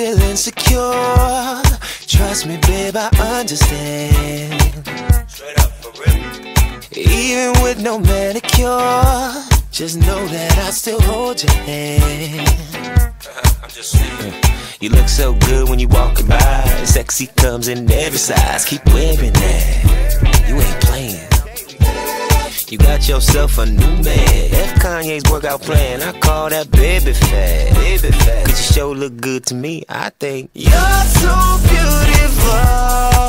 Feel insecure. Trust me, babe, I understand. Straight up for real. Even with no manicure, just know that I still hold your hand. Uh-huh, I'm just saying. You look so good when you walking by. Sexy comes in every size. Keep wearing that. You ain't playing. You got yourself a new man. F Kanye's workout plan, I call that baby fat. Baby fat. Cause you sure look good to me, I think. You're so beautiful.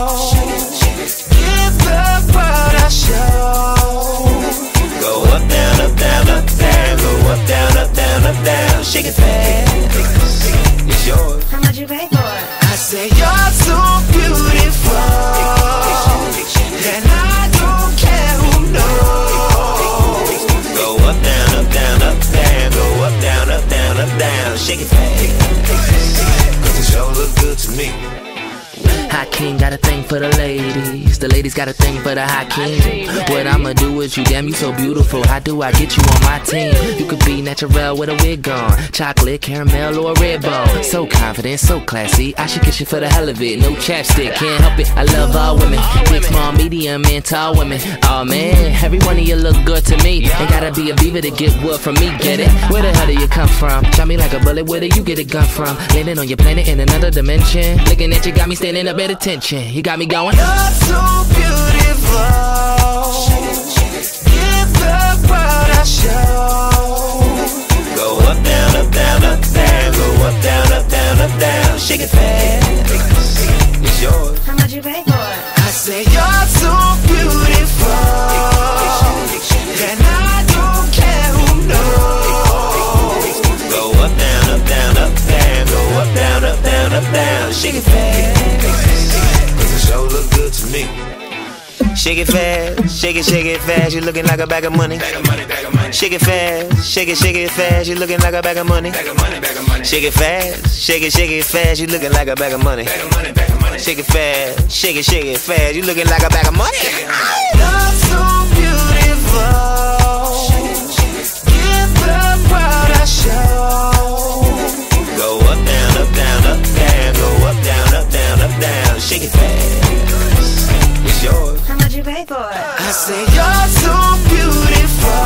Cause it sure look good to me. Hakeem got a thing for the ladies. The ladies got a thing for the Hakeem. What I'ma do with you? Damn, you so beautiful. How do I get you on my team? You could be natural with a wig on. Chocolate, caramel, or a red bone. So confident, so classy. I should kiss you for the hell of it. No chapstick, can't help it. I love all women. Big, small, medium, and tall women. Oh man, every one of you look good to me. Ain't gotta be a beaver to get wood from me. Get it? Where the hell do you come from? Shot me like a bullet. Where do you get a gun from? Landing on your planet in another dimension. Looking at you got me standing up at attention. You got me going. You're so beautiful. Give the world a show. Go up, down, up, down, up, down. Go up, down, up, down, up, down. Shake it fast. It's yours. How much you pay for it? I say you're so beautiful. And I don't care who knows. Go up, down, up, down, up, down. Go up, down, up, down, up, down. Shake it fast. Shake it fast, shake it, shake it fast. You looking like a bag of money. Shake it fast, shake it, shake it fast. You looking like a bag of money. Shake it fast, shake it, shake it fast. You looking like a bag of money. Shake it fast, shake it, shake it fast. You looking like a bag of money. I say you're so beautiful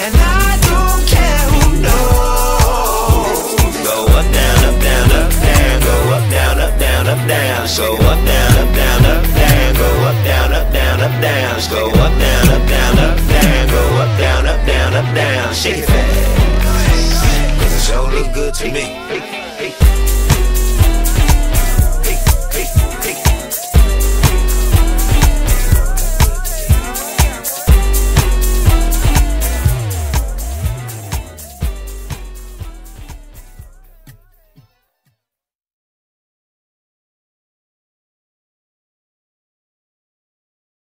And I don't care who knows. Go up, down, up, down, up, down. Go up, down, up, down, up, down. Go up, down